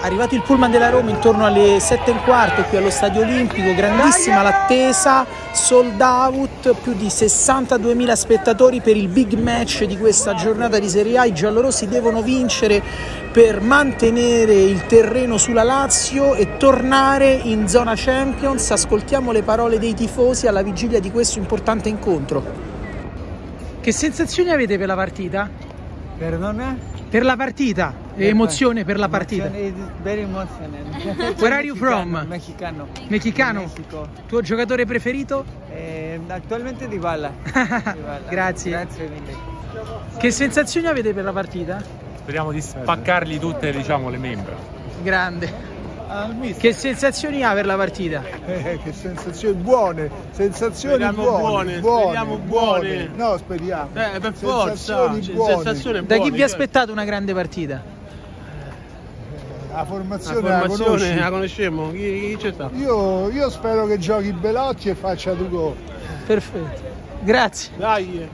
Arrivato il pullman della Roma intorno alle 7 e un quarto qui allo Stadio Olimpico, grandissima l'attesa, sold out, più di 62.000 spettatori per il big match di questa giornata di Serie A. I giallorossi devono vincere per mantenere il terreno sulla Lazio e tornare in zona Champions. Ascoltiamo le parole dei tifosi alla vigilia di questo importante incontro. Che sensazioni avete per la partita? Perdona? Per la partita, Per emozione per la partita. It's very emotional. Where are you from? Mexicano. Mexicano? Tuo giocatore preferito? Eh, attualmente Dybala. Dybala. Grazie. Grazie mille. Che sensazioni avete per la partita? Speriamo di spaccargli tutte diciamo, le membra. Grande. Al mister. Che sensazioni ha per la partita? Eh, che sensazioni buone, sensazioni Speriamo buone, buone, speriamo buone. No, speriamo. Eh, per forza, Sensazioni c- buone. sensazione Da chi buone, vi aspettate una grande partita? La La formazione la, formazione conosci? la conosciamo, chi, chi c'è sta? Io, io spero che giochi Belotti e faccia due gol. Perfetto. Grazie. Dai!